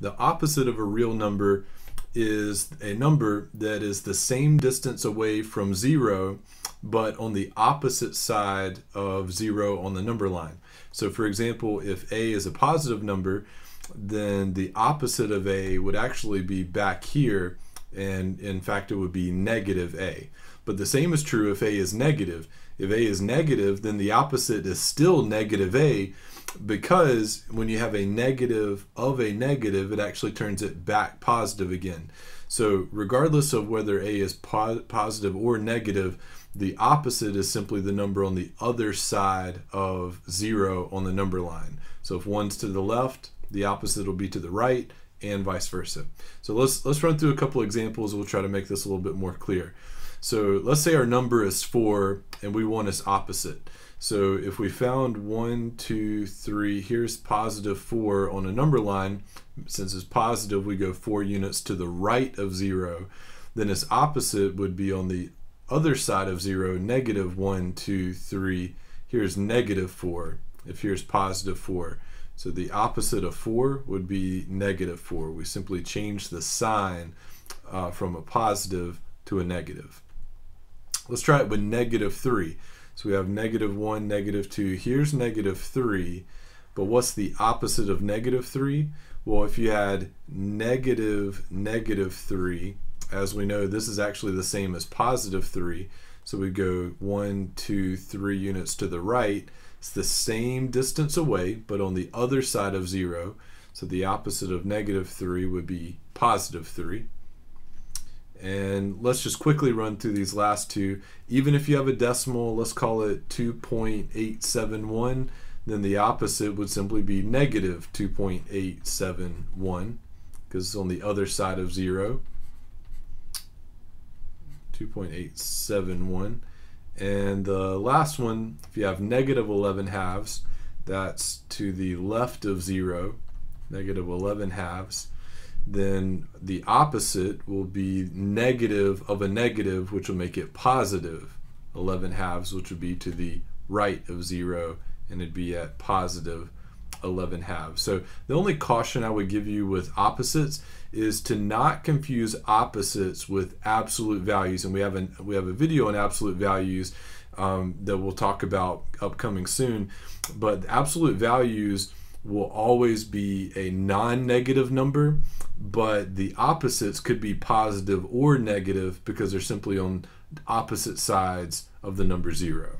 The opposite of a real number is a number that is the same distance away from zero, but on the opposite side of zero on the number line. So for example, if a is a positive number, then the opposite of a would actually be back here, and in fact it would be negative a. But the same is true if a is negative. If a is negative, then the opposite is still negative a, because when you have a negative of a negative, it actually turns it back positive again. So regardless of whether a is po positive or negative, the opposite is simply the number on the other side of zero on the number line. So if one's to the left, the opposite will be to the right and vice versa. So let's let's run through a couple examples. We'll try to make this a little bit more clear. So let's say our number is 4 and we want its opposite. So if we found 1, 2, 3, here's positive 4 on a number line. Since it's positive, we go 4 units to the right of 0. Then its opposite would be on the other side of 0, negative 1, 2, 3. Here's negative 4 if here's positive 4. So the opposite of 4 would be negative 4. We simply change the sign uh, from a positive to a negative. Let's try it with negative 3. So we have negative 1, negative 2. Here's negative 3. But what's the opposite of negative 3? Well, if you had negative negative 3, as we know, this is actually the same as positive 3. So we go one, two, three units to the right. It's the same distance away, but on the other side of 0. So the opposite of negative 3 would be positive 3. And let's just quickly run through these last two. Even if you have a decimal, let's call it 2.871, then the opposite would simply be negative 2.871 because it's on the other side of 0. 2.871. And the last one, if you have negative 11 halves, that's to the left of 0, negative 11 halves then the opposite will be negative of a negative, which will make it positive 11 halves, which would be to the right of 0, and it'd be at positive 11 halves. So the only caution I would give you with opposites is to not confuse opposites with absolute values. And we have, a we have a video on absolute values um, that we'll talk about upcoming soon. But absolute values will always be a non-negative number, but the opposites could be positive or negative because they're simply on opposite sides of the number zero.